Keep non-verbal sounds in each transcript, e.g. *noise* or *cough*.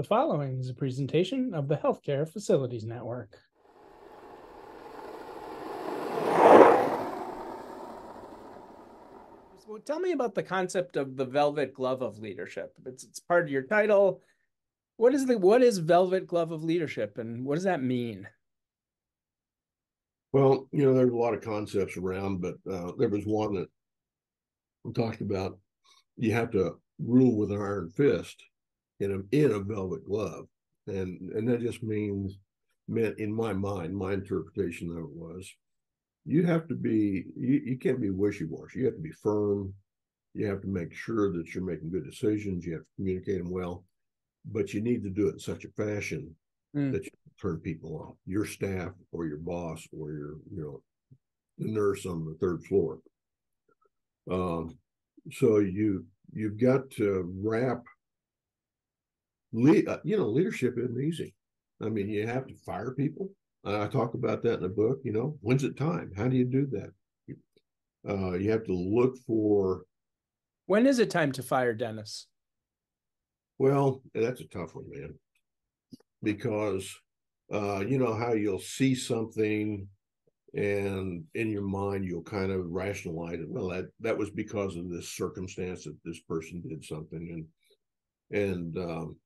The following is a presentation of the Healthcare Facilities Network. So tell me about the concept of the velvet glove of leadership. It's, it's part of your title. What is the what is velvet glove of leadership and what does that mean? Well, you know, there's a lot of concepts around, but uh, there was one that we talked about. You have to rule with an iron fist in a in a velvet glove, and and that just means meant in my mind, my interpretation of it was, you have to be you, you can't be wishy washy. You have to be firm. You have to make sure that you're making good decisions. You have to communicate them well, but you need to do it in such a fashion mm. that you turn people off, your staff or your boss or your you know the nurse on the third floor. Um, so you you've got to wrap lead, uh, you know, leadership isn't easy. I mean, you have to fire people. I talk about that in the book. You know, when's it time? How do you do that? Uh, you have to look for. When is it time to fire Dennis? Well, that's a tough one, man, because uh, you know how you'll see something and in your mind you'll kind of rationalize it well that that was because of this circumstance that this person did something and and um,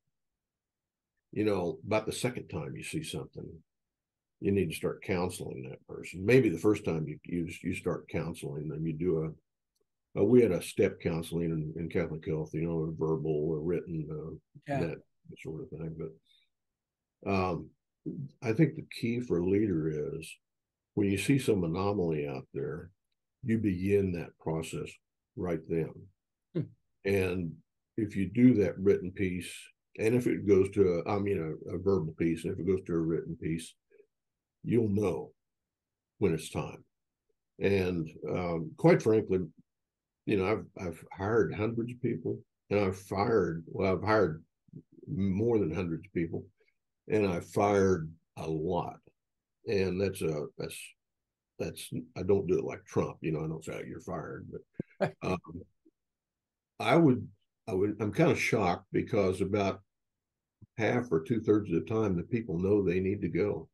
you know, about the second time you see something, you need to start counseling that person. Maybe the first time you you, you start counseling them, you do a, a we had a step counseling in, in, Catholic Health, you know, a verbal, a written, uh, yeah. that sort of thing. But um, I think the key for a leader is when you see some anomaly out there, you begin that process right then. Hmm. And if you do that written piece and if it goes to a, I mean, a, a verbal piece, and if it goes to a written piece, you'll know when it's time. And um, quite frankly, you know, I've I've hired hundreds of people, and I've fired. Well, I've hired more than hundreds of people, and I've fired a lot. And that's a that's that's I don't do it like Trump. You know, I don't say oh, you're fired, but *laughs* um, I would I would I'm kind of shocked because about half or two thirds of the time the people know they need to go.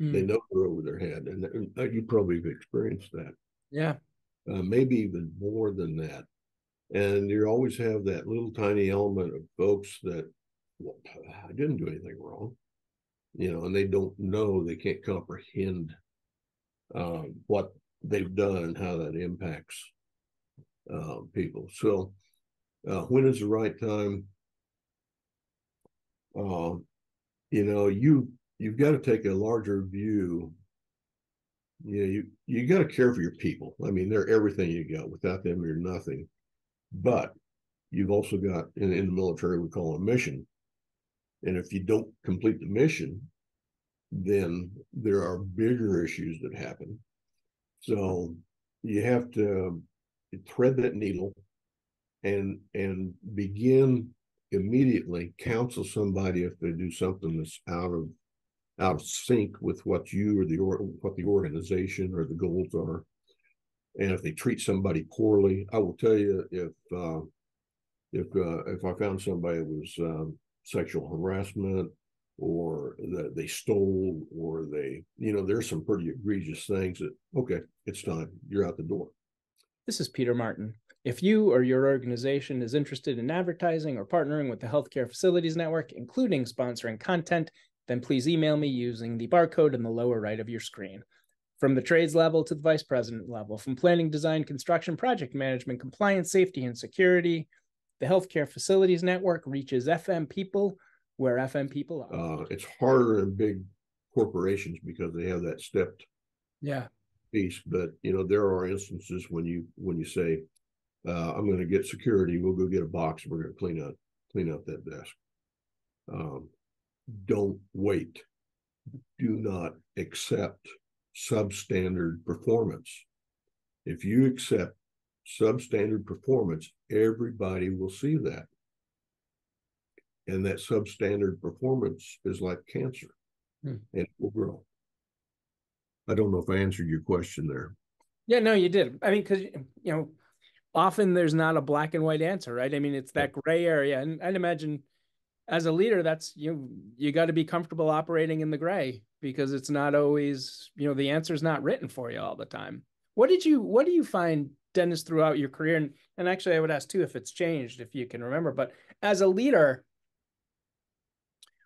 Mm. They know they're over their head, and, uh, you probably have experienced that. Yeah, uh, maybe even more than that. And you always have that little tiny element of folks that well, I didn't do anything wrong, you know, and they don't know, they can't comprehend uh, what they've done and how that impacts uh, people. So, uh, when is the right time? Uh, you know, you you've got to take a larger view. You know, you you got to care for your people. I mean, they're everything you got. Without them, you're nothing. But you've also got in, in the military we call a mission, and if you don't complete the mission, then there are bigger issues that happen. So you have to thread that needle and and begin immediately counsel somebody if they do something that's out of out of sync with what you or the or what the organization or the goals are. And if they treat somebody poorly i will tell you if uh, if uh, if i found somebody was um, sexual harassment or that they stole or they you know there's some pretty egregious things that okay it's time you're out the door. This is peter martin if you or your organization is interested in advertising or partnering with the Healthcare Facilities Network, including sponsoring content, then please email me using the barcode in the lower right of your screen. From the trades level to the vice president level, from planning, design, construction, project management, compliance, safety, and security, the Healthcare Facilities Network reaches FM people where FM people are. Uh, it's harder in big corporations because they have that stepped yeah piece. But you know, there are instances when you when you say, uh, I'm going to get security. We'll go get a box. We're going to clean up clean up that desk. Um, don't wait. Do not accept substandard performance. If you accept substandard performance, everybody will see that. And that substandard performance is like cancer hmm. and it will grow. I don't know if I answered your question there. Yeah, no, you did. I mean, because, you know, often there's not a black and white answer, right? I mean, it's that gray area. And I'd imagine as a leader, that's you you got to be comfortable operating in the gray because it's not always, you know, the answer's not written for you all the time. What did you what do you find, Dennis, throughout your career? And and actually I would ask too if it's changed, if you can remember, but as a leader,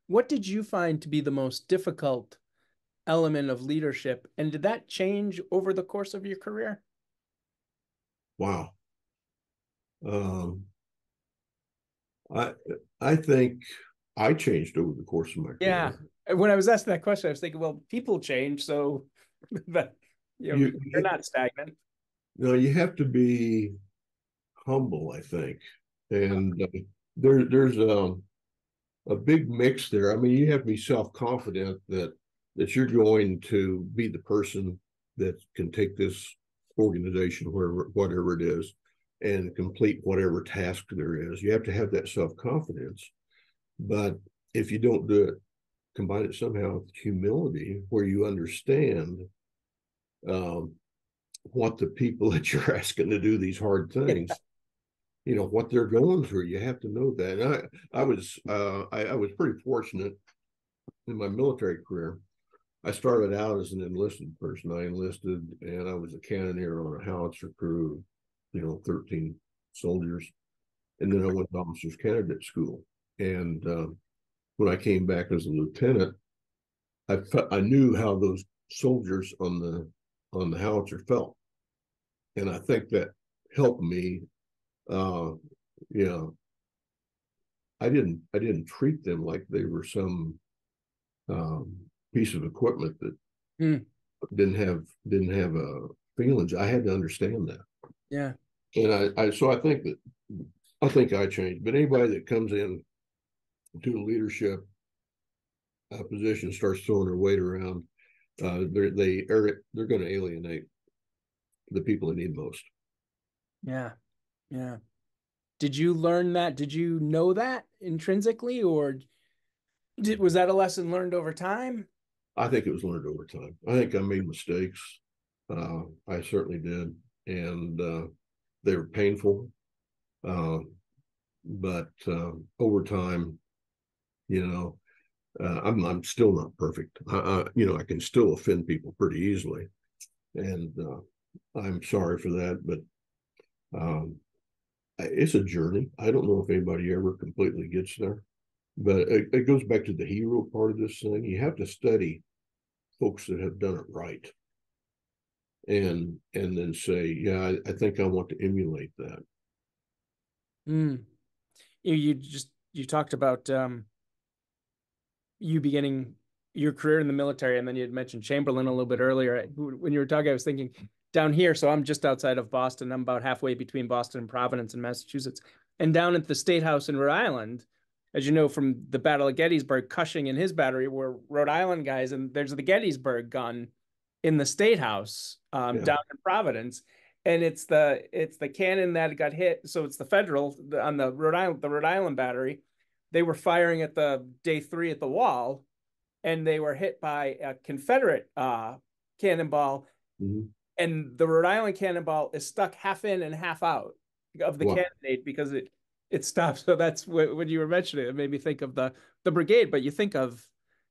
what did you find to be the most difficult element of leadership? And did that change over the course of your career? Wow. Um, I I think I changed over the course of my career. Yeah. When I was asking that question, I was thinking, well, people change, so *laughs* that you know, you, they're not stagnant. No, you have to be humble, I think, and uh, there there's a a big mix there. I mean, you have to be self confident that that you're going to be the person that can take this organization wherever whatever it is and complete whatever task there is. You have to have that self confidence. But if you don't do it, combine it somehow with humility, where you understand um, what the people *laughs* that you're asking to do these hard things, you know, what they're going through. You have to know that. And I, I was, uh, I, I was pretty fortunate in my military career. I started out as an enlisted person. I enlisted and I was a cannoneer on a howitzer crew, you know, 13 soldiers. And then I went to officers candidate school. And um, when I came back as a lieutenant, I fe- I knew how those soldiers on the on the howitzer felt, and I think that helped me. Uh, you know, I didn't I didn't treat them like they were some um, piece of equipment that mm. didn't have didn't have uh, feelings. I had to understand that. Yeah. And I, I so I think that I think I changed. But anybody that comes in to the leadership uh, position starts throwing their weight around, uh, they're they are they're going to alienate the people that need most. Yeah, yeah. Did you learn that? Did you know that intrinsically, or did, was that a lesson learned over time? I think it was learned over time. I think I made mistakes. Uh, I certainly did, and uh, they were painful. Uh, but uh, over time, you know, uh, I'm I'm still not perfect. I, I, you know, I can still offend people pretty easily, and uh, I'm sorry for that. But um, it's a journey. I don't know if anybody ever completely gets there but it, it, goes back to the hero part of this thing. You have to study folks that have done it right, and and then say, yeah, I, I think I want to emulate that. Mm. You you just you talked about um, you beginning your career in the military, and then you had mentioned Chamberlain a little bit earlier. When you were talking, I was thinking down here. So I'm just outside of Boston. I'm about halfway between Boston and Providence in Massachusetts. And down at the State House in Rhode Island, as you know from the Battle of Gettysburg, Cushing and his battery were Rhode Island guys, and there's the Gettysburg gun in the State House um, yeah. down in Providence, and it's the it's the cannon that got hit. So it's the Federal on the Rhode Island the Rhode Island battery. They were firing at the day three at the wall, and they were hit by a Confederate uh, cannonball, mm-hmm. and the Rhode Island cannonball is stuck half in and half out of the wow. cannonade because it it stops. *laughs* So that's what, when you were mentioning it, it made me think of the the brigade. But you think of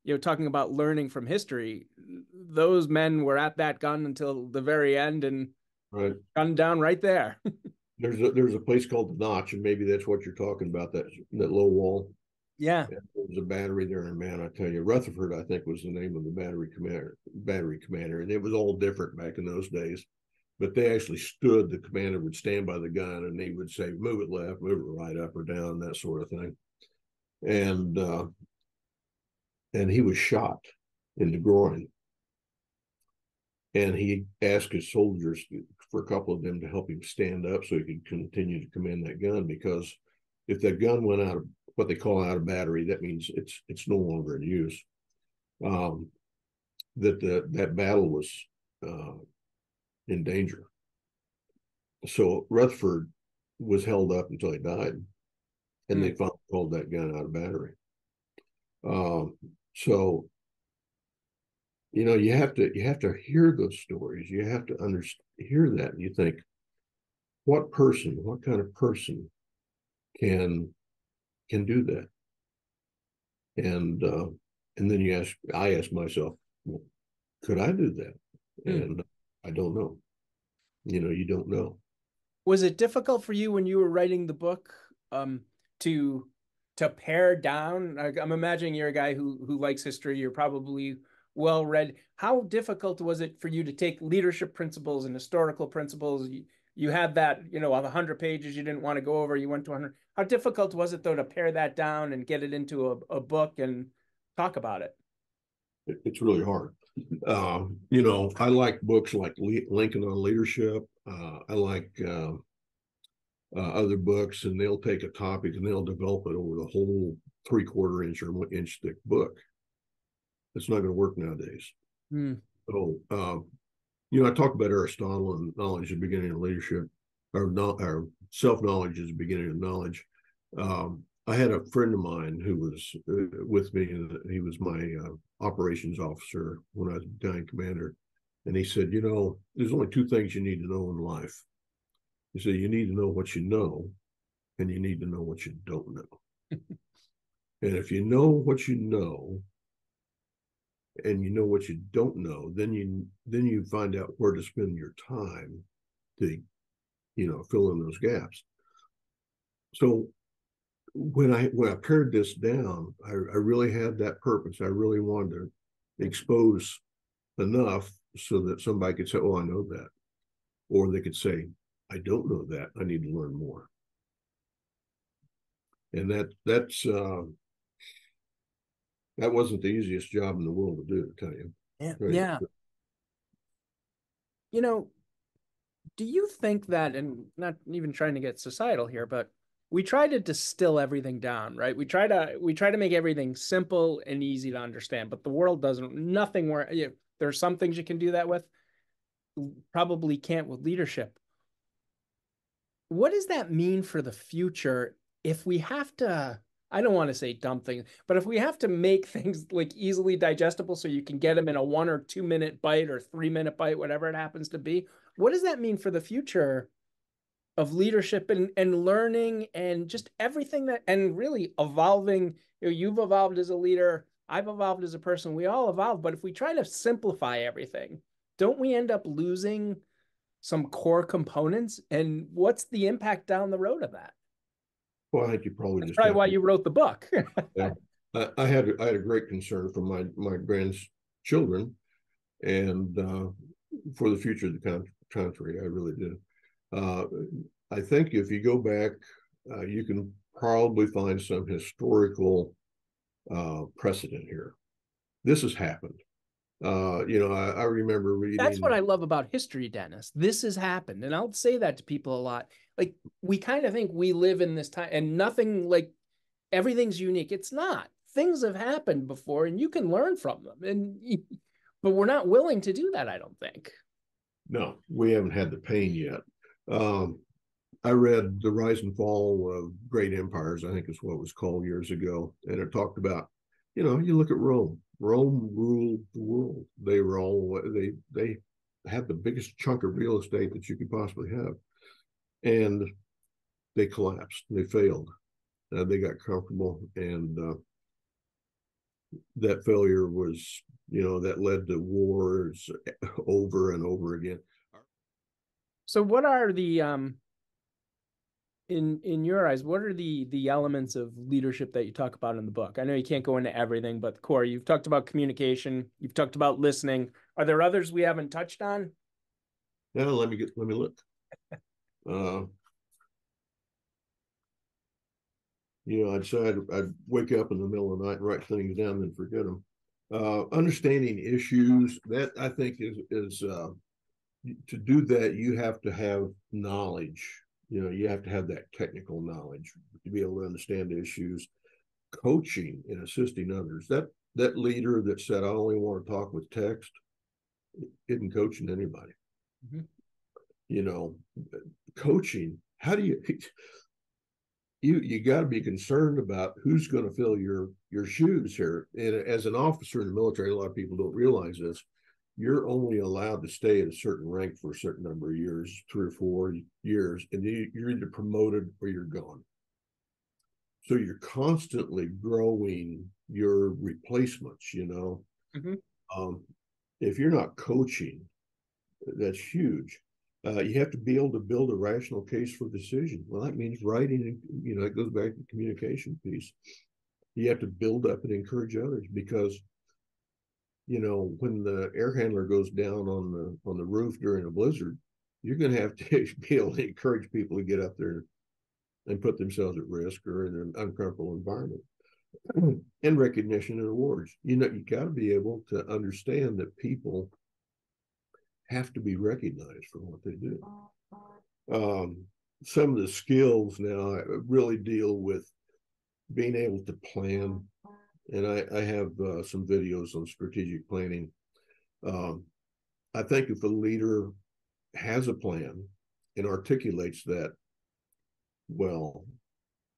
you know talking about learning from history. Those men were at that gun until the very end and right gunned down right there. *laughs* there's a there's a place called the Notch, and maybe that's what you're talking about that that low wall. Yeah, there's a battery there, and man, I tell you, Rutherford, I think was the name of the battery commander. Battery commander, and it was all different back in those days but they actually stood. The commander would stand by the gun and he would say, "Move it left, move it right, up or down," that sort of thing. And uh, and he was shot in the groin. And he asked his soldiers for a couple of them to help him stand up so he could continue to command that gun because if that gun went out of what they call out of battery, that means it's it's no longer in use. Um, that the that battle was uh, in danger. So Rutherford was held up until he died, and mm. they hmm. finally pulled that gun out of battery. Um, so you know you have to you have to hear those stories. You have to understand hear that, and you think, what person, what kind of person can can do that? and uh, and then you ask, I ask myself, well, could I do that? Mm. And I don't know. You know, you don't know. Was it difficult for you when you were writing the book um, to to pare down? I'm imagining you're a guy who who likes history. You're probably well read. How difficult was it for you to take leadership principles and historical principles? You, you had that, you know, the hundred pages you didn't want to go over. You went to 100. How difficult was it though to pare that down and get it into a, a book and talk about it? It's really hard. Uh, you know, I like books like Lincoln on Leadership. Uh, I like uh, uh, other books, and they'll take a topic and they'll develop it over the whole three quarter inch or one inch thick book. It's not going to work nowadays. Mm. So, um, you know, I talked about Aristotle and knowledge is the beginning of leadership, or, no, or self knowledge is the beginning of knowledge. Um, I had a friend of mine who was uh, with me, and he was my uh, operations officer when I was battalion commander. And he said, You know, there's only two things you need to know in life. He said, You need to know what you know, and you need to know what you don't know. *laughs* and if you know what you know, and you know what you don't know, then you then you find out where to spend your time to, you know, fill in those gaps. So when I when I pared this down, I, I really had that purpose. I really wanted to expose enough so that somebody could say, "Oh, I know that," or they could say, "I don't know that. I need to learn more." And that that's uh, that wasn't the easiest job in the world to do, to tell you. Yeah. Right? yeah. You know, do you think that, and not even trying to get societal here, but we try to distill everything down, right? We try to we try to make everything simple and easy to understand, but the world doesn't. Nothing where you know, there are some things you can do that with, probably can't with leadership. What does that mean for the future if we have to? I don't want to say dumb things, but if we have to make *laughs* things like easily digestible so you can get them in a one or two minute bite or three minute bite, whatever it happens to be, what does that mean for the future of leadership and, and learning and just everything that and really evolving you know, you've evolved as a leader i've evolved as a person we all evolve but if we try to simplify everything don't we end up losing some core components and what's the impact down the road of that? Well i think you probably That's just probably why to, you wrote the book. *laughs* Yeah. I, I, had i had a great concern for my my grandchildren and uh, for the future of the country. I really did uh, I think if you go back, uh, you can probably find some historical uh, precedent here. This has happened. Uh, you know, I, I, remember reading. That's what I love about history, Dennis. This has happened, and I'll say that to people a lot. Like we kind of think we live in this time, and nothing like everything's unique. It's not. Things have happened before, and you can learn from them. And but we're not willing to do that. I don't think. No, we haven't had the pain yet. Um, I read The Rise and Fall of Great Empires, I think is what it was called years ago. And it talked about, you know, you look at Rome. Rome ruled the world. They were all they they had the biggest chunk of real estate that you could possibly have. And they collapsed. They failed. Uh, they got comfortable and uh, that failure was, you know, that led to wars over and over again. So what are the um in in your eyes, what are the the elements of leadership that you talk about in the book? I know you can't go into everything, but core, you've talked about communication, you've talked about listening. Are there others we haven't touched on? Yeah, let me get let me look. *laughs* uh you know, I'd say I'd, I'd, wake up in the middle of the night and write things down and forget them. Uh, understanding issues that I think is is uh, to do that, you have to have knowledge. You know, you have to have that technical knowledge to be able to understand issues. Coaching and assisting others. That that leader that said, "I only want to talk with text," isn't coaching anybody. Mm-hmm. You know, coaching. How do you? You you got to be concerned about who's going to fill your your shoes here. And as an officer in the military, a lot of people don't realize this you're only allowed to stay at a certain rank for a certain number of years, three or four years, and you're either promoted or you're gone. so you're constantly growing your replacements you know mm-hmm. um, if you're not coaching that's huge uh, you have to be able to build a rational case for decision well that means writing you know it goes back to the communication piece you have to build up and encourage others because you know when the air handler goes down on the on the roof during a blizzard you're going to have to *laughs* be able to encourage people to get up there and put themselves at risk or in an uncomfortable environment. *clears throat* and recognition and awards. You know, you got to be able to understand that people have to be recognized for what they do. Um, some of the skills now really deal with being able to plan, and I, I have uh, some videos on strategic planning. Um, I think if a leader has a plan and articulates that well,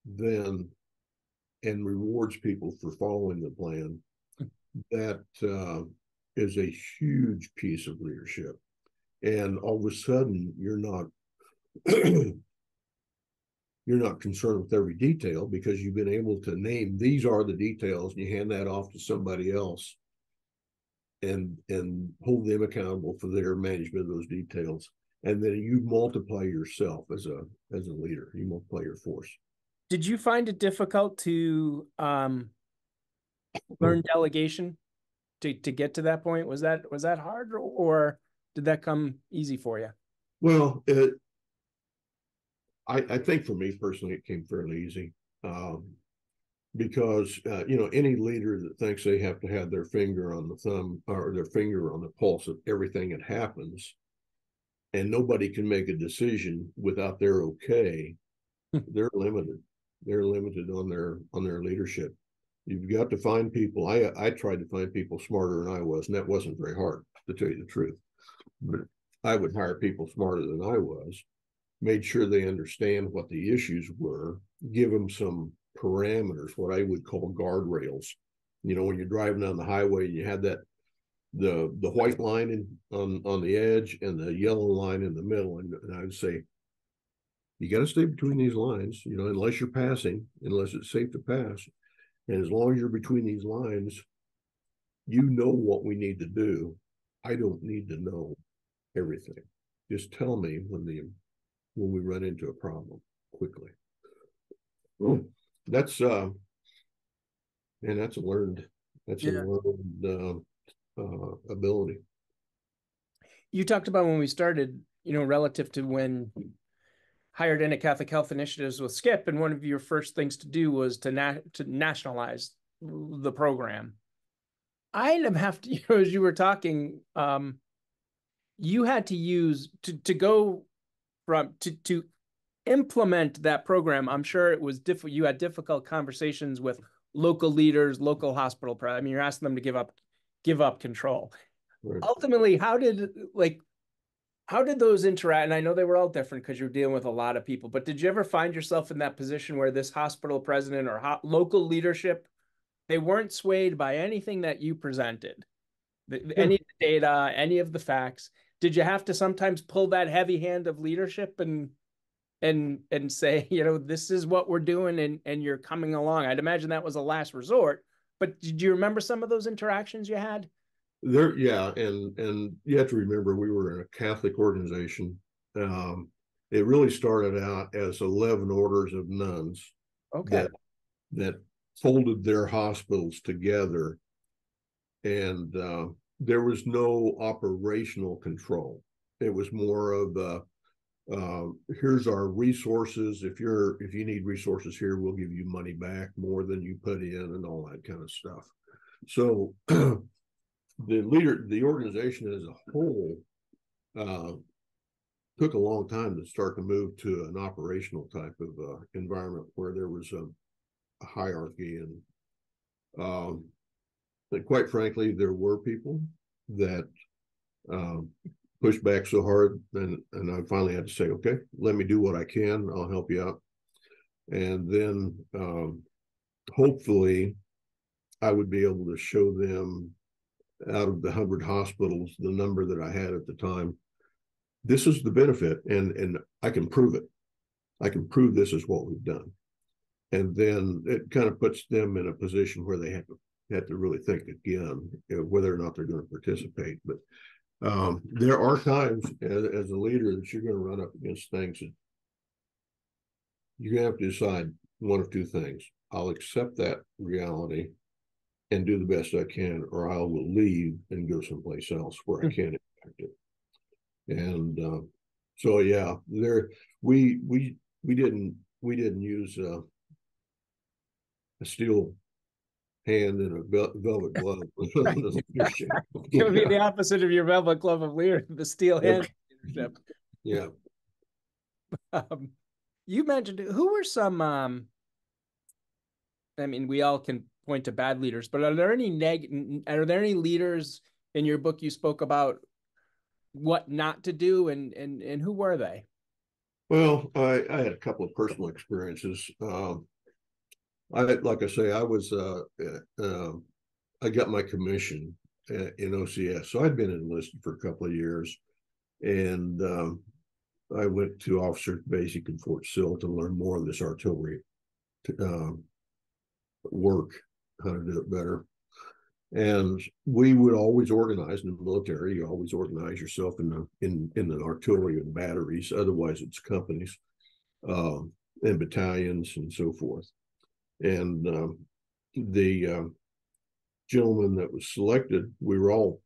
then and rewards people for following the plan, that uh, is a huge piece of leadership. And all of a sudden, you're not *clears throat* you're not concerned with every detail because you've been able to name these are the details, and you hand that off to somebody else, and and hold them accountable for their management of those details. And then you multiply yourself as a as a leader you multiply your force. Did you find it difficult to um learn delegation to to get to that point? Was that was that hard or did that come easy for you? Well it i i think for me personally it came fairly easy um because uh, you know any leader that thinks they have to have their finger on the thumb or their finger on the pulse of everything that happens and nobody can make a decision without their okay, *laughs* they're limited. They're limited on their on their leadership. You've got to find people. I I tried to find people smarter than I was, and that wasn't very hard to tell you the truth. But I would hire people smarter than I was, made sure they understand what the issues were, give them some parameters, what I would call guardrails. You know, when you're driving down the highway and you had that the the white line in, on on the edge and the yellow line in the middle, and, and I would say you got to stay between these lines, you know, unless you're passing, unless it's safe to pass, and as long as you're between these lines, you know what we need to do. I don't need to know everything. Just tell me when the when we run into a problem quickly. Well, that's uh, and that's a learned that's yeah. a learned uh, uh, ability. You talked about when we started, you know, relative to when hired in at Catholic Health Initiatives with Skip, and one of your first things to do was to na- to nationalize the program. I have to, *laughs* you know, as you were talking, um, you had to use to to go from to to implement that program. I'm sure it was difficult. You had difficult conversations with local leaders, local hospital. I mean, you're asking them to give up give up control. Right. Ultimately, how did like how did those interact? And I know they were all different because you're dealing with a lot of people, but did you ever find yourself in that position where this hospital president or ho- local leadership, they weren't swayed by anything that you presented, the, yeah. any of the data, any of the facts? Did you have to sometimes pull that heavy hand of leadership and and and say, *laughs* you know, this is what we're doing, and and you're coming along? I'd imagine that was a last resort, but did you remember some of those interactions you had? There, yeah, and and you have to remember we were in a Catholic organization. Um, it really started out as eleven orders of nuns. Okay. That, that folded their hospitals together, and uh, there was no operational control. It was more of a uh, here's our resources. If you're if you need resources here, we'll give you money back more than you put in, and all that kind of stuff. So *clears throat* the leader, the organization as a whole, uh, took a long time to start to move to an operational type of uh, environment where there was a, a hierarchy and um, quite frankly, there were people that um, pushed back so hard and and I finally had to say, okay, let me do what I can. I'll help you out. And then um, hopefully I would be able to show them out of the hundred hospitals, the number that I had at the time, this is the benefit, and and I can prove it. I can prove this is what we've done. and then it kind of puts them in a position where they have to have to really think again you know, whether or not they're going to participate. But um, there are times as, as a leader that you're going to run up against things that you have to decide one of two things. I'll accept that reality and do the best I can, or I will leave and go someplace else where I hmm. can impact it. And uh, so, yeah, there we we we didn't we didn't use uh, a steel hand in a velvet glove. *laughs* *laughs* *laughs* it would be the opposite of your velvet glove of leader, the steel hand leadership. Yeah. Um, you mentioned who were some um I mean, we all can point to bad leaders, but are there any neg are there any leaders in your book you spoke about what not to do and and and who were they? Well, I, I had a couple of personal experiences. Um, I like I say, I was uh, uh, I got my commission uh, in OCS, so I'd been enlisted for a couple of years, and um, I went to Officer Basic in Fort Sill to learn more of this artillery um, work, how to do it better. And we would always organize in the military. You always organize yourself in the in in the artillery and batteries. Otherwise, it's companies um, and battalions and so forth. And um, the uh, gentleman that was selected, we were all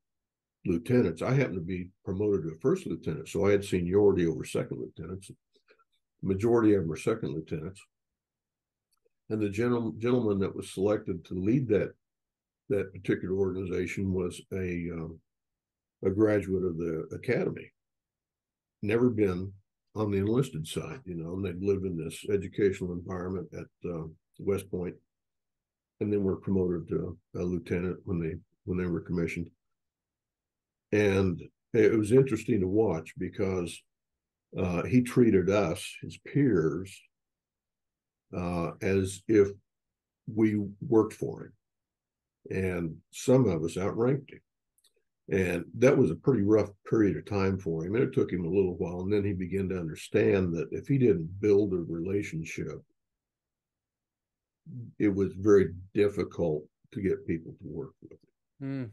lieutenants. I happened to be promoted to first lieutenant, so I had seniority over second lieutenants. The majority of them were second lieutenants. And the gentle, gentleman that was selected to lead that that particular organization was a um, a graduate of the academy. Never been on the enlisted side, you know, and they'd lived in this educational environment at uh, West Point, and then were promoted to a lieutenant when they when they were commissioned. And it was interesting to watch because uh, he treated us, his peers, uh, as if we worked for him. And some of us outranked him. And that was a pretty rough period of time for him. And it took him a little while. And then he began to understand that if he didn't build a relationship, it was very difficult to get people to work with it. Mm.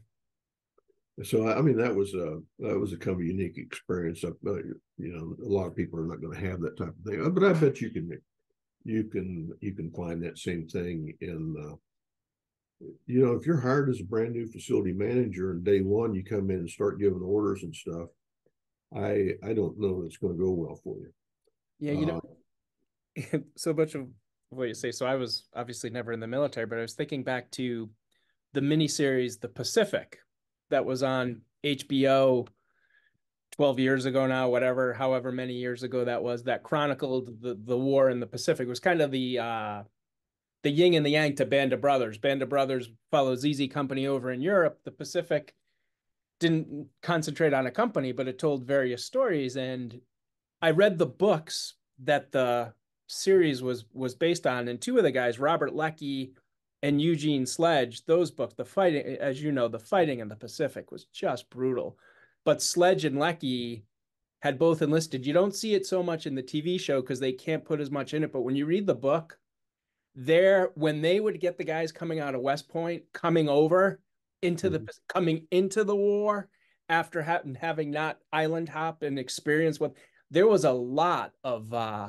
So I mean that was a that was a kind of unique experience. Uh, you know, a lot of people are not going to have that type of thing, but I bet you can you can you can find that same thing in. Uh, you know, if you're hired as a brand new facility manager and day one you come in and start giving orders and stuff, I I don't know it's going to go well for you. Yeah, you uh, know, *laughs* so much of what you say. So I was obviously never in the military, but I was thinking back to the miniseries The Pacific that was on HBO 12 years ago now, whatever, however many years ago that was, that chronicled the, the war in the Pacific. It was kind of the uh, the yin and the yang to Band of Brothers. Band of Brothers follows Easy Company over in Europe. The Pacific didn't concentrate on a company, but it told various stories. And I read the books that the series was was based on, and two of the guys, Robert Leckie and Eugene Sledge, those books, the fighting, as you know, the fighting in the Pacific was just brutal. But Sledge and Leckie had both enlisted. You don't see it so much in the TV show because they can't put as much in it. But when you read the book, there when they would get the guys coming out of West Point coming over into mm-hmm. the coming into the war after having having not island hop and experience what there was a lot of uh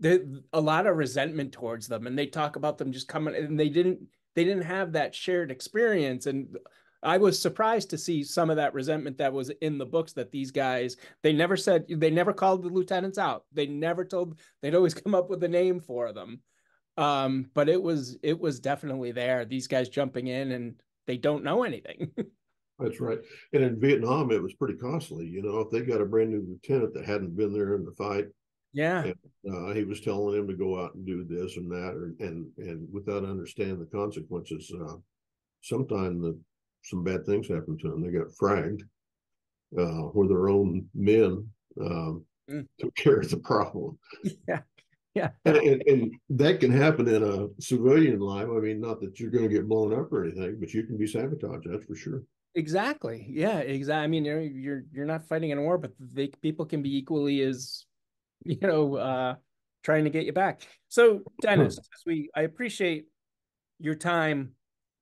there, a lot of resentment towards them and they talk about them just coming and they didn't they didn't have that shared experience and I was surprised to see some of that resentment that was in the books that these guys they never said they never called the lieutenants out. They never told they'd always come up with a name for them. Um, but it was it was definitely there. These guys jumping in and they don't know anything. *laughs* That's right. And in Vietnam, it was pretty costly. You know, if they got a brand new lieutenant that hadn't been there in the fight, yeah, and, uh, he was telling him to go out and do this and that, or, and and without understanding the consequences. Uh, sometimes the some bad things happened to them. They got fragged, uh, where their own men um, mm. took care of the problem. *laughs* Yeah, yeah, and, and, and, that can happen in a civilian life. I mean, not that you're going to get blown up or anything, but you can be sabotaged. That's for sure. Exactly. Yeah. Exactly. I mean, you're you're you're not fighting in a war, but they, people can be equally as, *laughs* you know, uh, trying to get you back. So, Dennis, we I appreciate your time,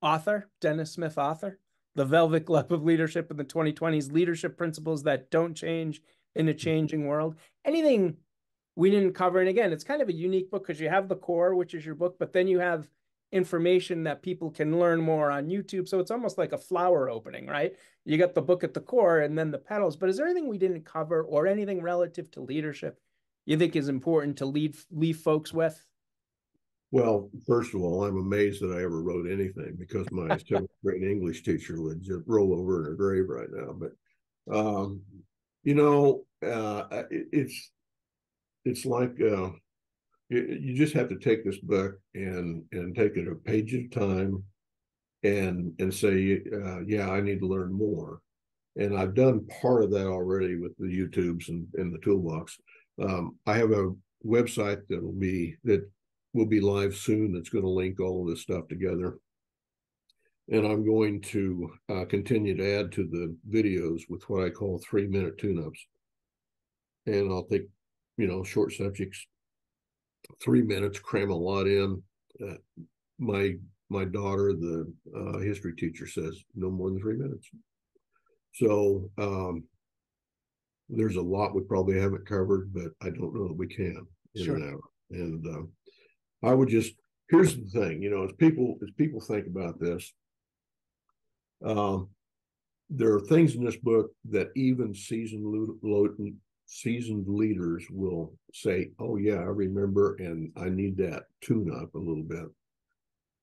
author Dennis Smith, author, the Velvet Glove of Leadership in the 2020s, leadership principles that don't change in a changing world. Anything we didn't cover? And again, it's kind of a unique book because you have the core, which is your book, but then you have information that people can learn more on YouTube. So it's almost like a flower opening, right? You got the book at the core and then the petals. But is there anything we didn't cover or anything relative to leadership you think is important to lead leave folks with? Well, first of all, I'm amazed that I ever wrote anything because my *laughs* seventh grade English teacher would just roll over in her grave right now. But um, you know, uh, it, it's it's like uh, you just have to take this book and and take it a page at a time and and say uh, yeah i need to learn more and i've done part of that already with the youtubes and, and the toolbox um, i have a website that will be that will be live soon that's going to link all of this stuff together and i'm going to uh, continue to add to the videos with what i call three minute tune-ups and i'll take you know short subjects three minutes, cram a lot in. Uh, my my daughter, the uh, history teacher, says no more than three minutes. So um, there's a lot we probably haven't covered, but I don't know that we can in sure. an hour. And uh, I would just here's the thing, you know, as people as people think about this, um, there are things in this book that even seasoned seasoned leaders will say, "Oh yeah, I remember, and I need that tune up a little bit."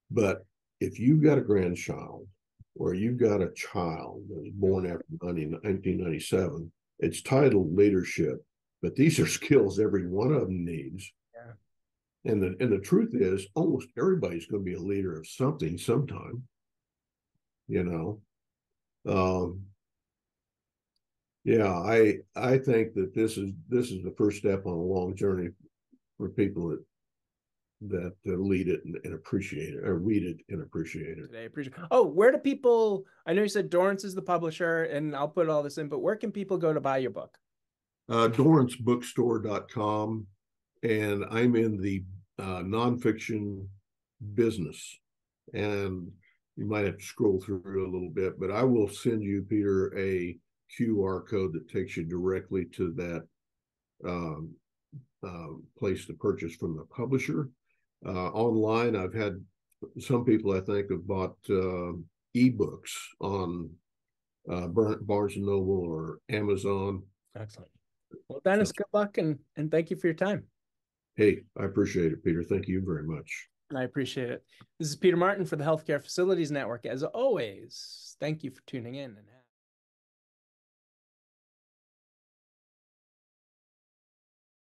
But if you've got a grandchild or you've got a child that was born after 1997, it's titled leadership, but these are *laughs* skills every one of them needs. Yeah. And the and the truth is, almost everybody's going to be a leader of something sometime. You know, um, yeah, I I think that this is this is the first step on a long journey for people that that uh, lead it and, and, appreciate it or read it and appreciate it. Today, appreciate. Oh, where do people? I know you said Dorrance is the publisher, and I'll put all this in. But where can people go to buy your book? Uh, DorranceBookstore.com, and I'm in the uh, nonfiction business, and you might have to scroll through a little bit, but I will send you, Peter, a QR code that takes you directly to that um, uh, place to purchase from the publisher. Uh, online, I've had some people I think have bought uh, ebooks on uh, Barnes and Noble or Amazon. Excellent. Well, Dennis, good luck and and thank you for your time. Hey, I appreciate it, Peter. Thank you very much. I appreciate it. This is Peter Martin for the Healthcare Facilities Network. As always, thank you for tuning in and.